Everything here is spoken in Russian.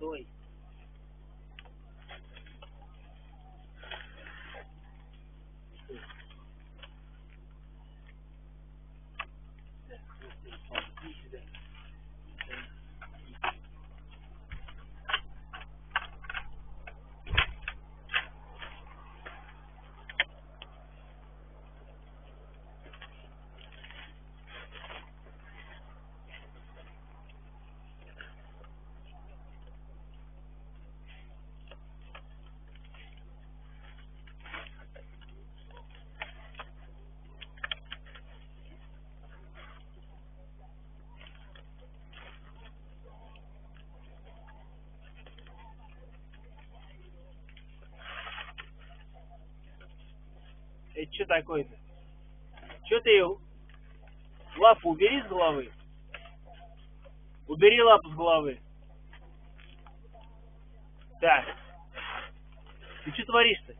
dois. Это что такое-то? Что ты. Лапу убери с головы. Убери лапу с головы. Так. Ты что творишь-то?